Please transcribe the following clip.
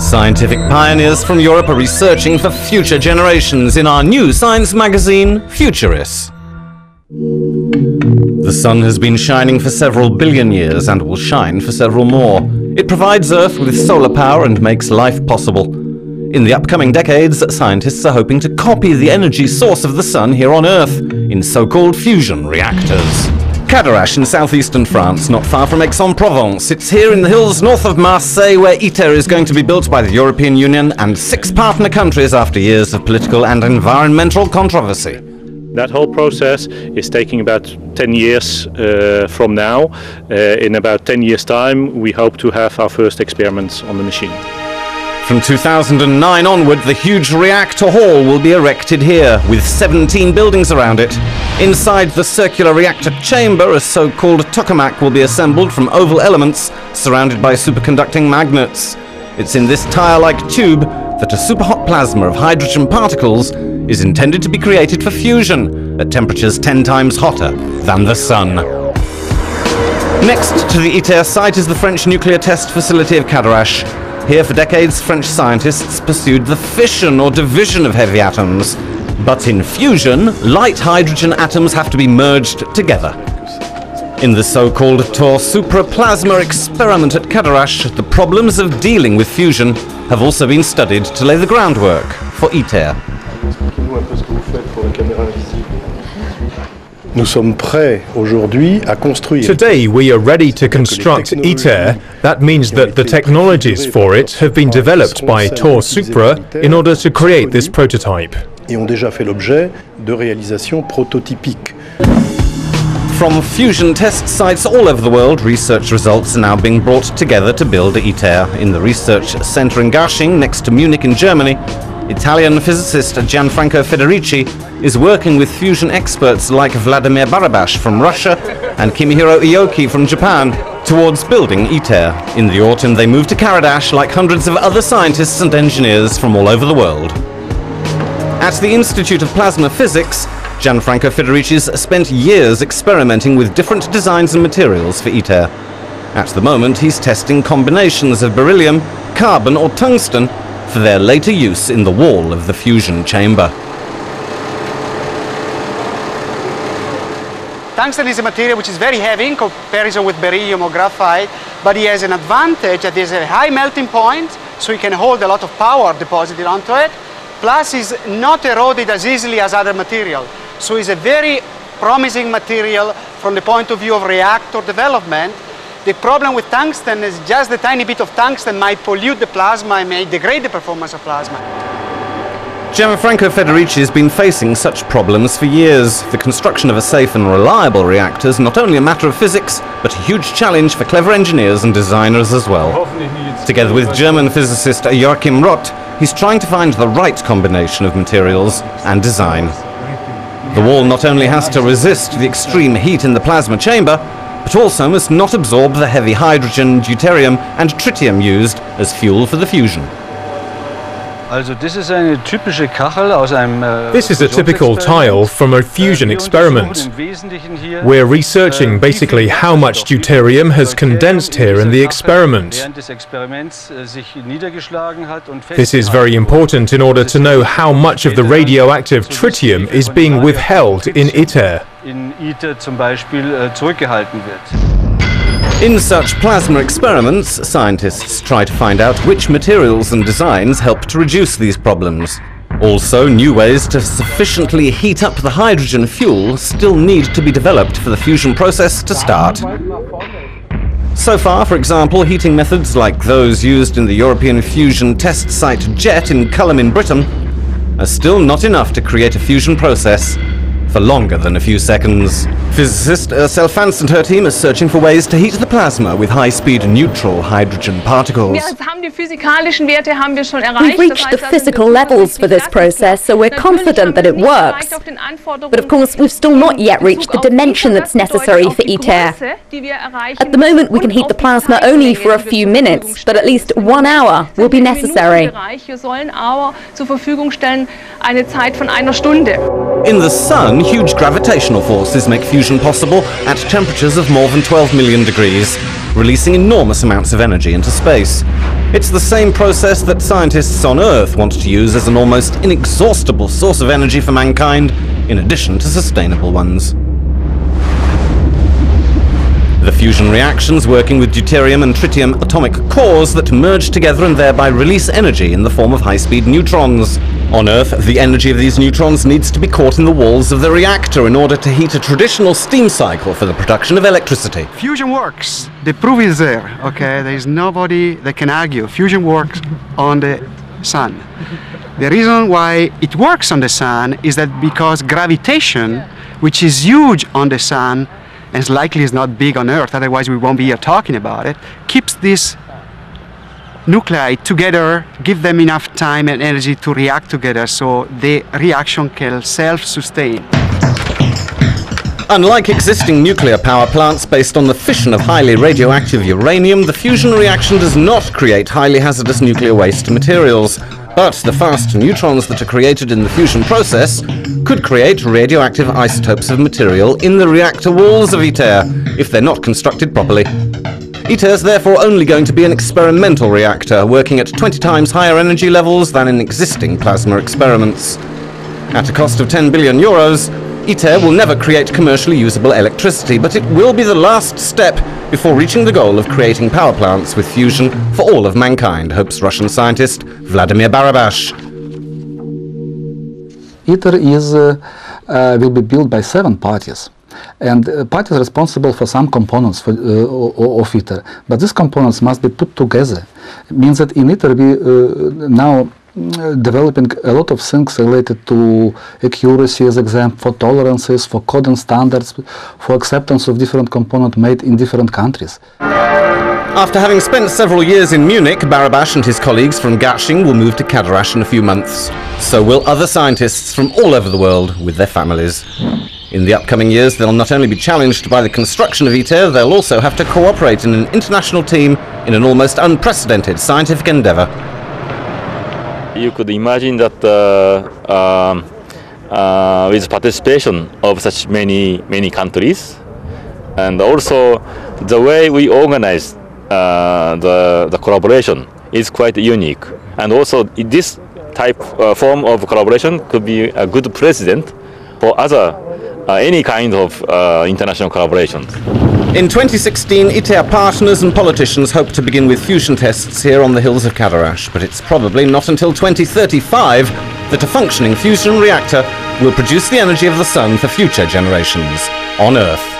Scientific pioneers from Europe are researching for future generations in our new science magazine, Futuris. The sun has been shining for several billion years and will shine for several more. It provides Earth with solar power and makes life possible. In the upcoming decades, scientists are hoping to copy the energy source of the sun here on Earth in so-called fusion reactors. Cadarache in southeastern France, not far from Aix-en-Provence. It's here in the hills north of Marseille where ITER is going to be built by the European Union and six partner countries after years of political and environmental controversy. That whole process is taking about 10 years uh, from now. Uh, in about 10 years' time, we hope to have our first experiments on the machine. From 2009 onward, the huge reactor hall will be erected here, with 17 buildings around it. Inside the circular reactor chamber, a so-called tokamak will be assembled from oval elements surrounded by superconducting magnets. It's in this tire-like tube that a superhot plasma of hydrogen particles is intended to be created for fusion at temperatures 10 times hotter than the sun. Next to the ITER site is the French nuclear test facility of Cadarache. Here for decades, French scientists pursued the fission or division of heavy atoms. But in fusion, light hydrogen atoms have to be merged together. In the so-called Tore Supra plasma experiment at Cadarache, the problems of dealing with fusion have also been studied to lay the groundwork for ITER. Today we are ready to construct ITER. That means that the technologies for it have been developed by Tore Supra in order to create this prototype. From fusion test sites all over the world, research results are now being brought together to build ITER. In the research centre in Garching, next to Munich in Germany, Italian physicist Gianfranco Federici is working with fusion experts like Vladimir Barabash from Russia and Kimihiro Ioki from Japan towards building ITER. In the autumn, they move to Cadarache like hundreds of other scientists and engineers from all over the world. At the Institute of Plasma Physics, Gianfranco Federici spent years experimenting with different designs and materials for ITER. At the moment, he's testing combinations of beryllium, carbon or tungsten for their later use in the wall of the fusion chamber. Tungsten is a material which is very heavy in comparison with beryllium or graphite, but it has an advantage that there's a high melting point, so it can hold a lot of power deposited onto it, plus is not eroded as easily as other material. So it's a very promising material from the point of view of reactor development. The problem with tungsten is just the tiny bit of tungsten might pollute the plasma and may degrade the performance of plasma. Gianfranco Federici has been facing such problems for years. The construction of a safe and reliable reactor is not only a matter of physics, but a huge challenge for clever engineers and designers as well. Together with German physicist Joachim Roth, he's trying to find the right combination of materials and design. The wall not only has to resist the extreme heat in the plasma chamber, but also must not absorb the heavy hydrogen, deuterium and tritium used as fuel for the fusion. This is a typical tile from a fusion experiment. We're researching basically how much deuterium has condensed here in the experiment. This is very important in order to know how much of the radioactive tritium is being withheld in ITER. In such plasma experiments, scientists try to find out which materials and designs help to reduce these problems. Also, new ways to sufficiently heat up the hydrogen fuel still need to be developed for the fusion process to start. So far, for example, heating methods like those used in the European fusion test site JET in Culham in Britain are still not enough to create a fusion process for longer than a few seconds. Physicist Ursel Fantz and her team are searching for ways to heat the plasma with high-speed neutral hydrogen particles. We've reached the physical levels for this process, so we're confident that it works. But of course, we've still not yet reached the dimension that's necessary for ITER. At the moment, we can heat the plasma only for a few minutes, but at least one hour will be necessary. In the Sun, huge gravitational forces make fusion possible at temperatures of more than 12 million degrees, releasing enormous amounts of energy into space. It's the same process that scientists on Earth want to use as an almost inexhaustible source of energy for mankind, in addition to sustainable ones. The fusion reactions working with deuterium and tritium atomic cores that merge together and thereby release energy in the form of high-speed neutrons. On Earth, the energy of these neutrons needs to be caught in the walls of the reactor in order to heat a traditional steam cycle for the production of electricity. Fusion works. The proof is there, okay? There is nobody that can argue. Fusion works on the sun. The reason why it works on the sun is that because gravitation, which is huge on the sun, and it's likely is not big on Earth, otherwise we won't be here talking about it, keeps these nuclei together, give them enough time and energy to react together so the reaction can self-sustain. Unlike existing nuclear power plants based on the fission of highly radioactive uranium, the fusion reaction does not create highly hazardous nuclear waste materials. But the fast neutrons that are created in the fusion process could create radioactive isotopes of material in the reactor walls of ITER if they're not constructed properly. ITER is therefore only going to be an experimental reactor, working at 20 times higher energy levels than in existing plasma experiments. At a cost of 10 billion euros, ITER will never create commercially usable electricity, but it will be the last step before reaching the goal of creating power plants with fusion for all of mankind, hopes Russian scientist Vladimir Barabash. ITER is, uh, uh, will be built by seven parties. And uh, parties responsible for some components for, uh, of ITER. But these components must be put together. It means that in ITER we uh, now developing a lot of things related to accuracy as example, for tolerances, for coding standards, for acceptance of different components made in different countries. After having spent several years in Munich, Barabash and his colleagues from Garching will move to Cadarache in a few months. So will other scientists from all over the world with their families. In the upcoming years, they'll not only be challenged by the construction of ITER, they'll also have to cooperate in an international team in an almost unprecedented scientific endeavour you could imagine that uh, uh, with participation of such many many countries, and also the way we organize uh, the the collaboration is quite unique, and also this type uh, form of collaboration could be a good precedent for other any kind of uh, international collaboration. In 2016, ITER partners and politicians hope to begin with fusion tests here on the hills of Cadarache, but it's probably not until 2035 that a functioning fusion reactor will produce the energy of the sun for future generations on Earth.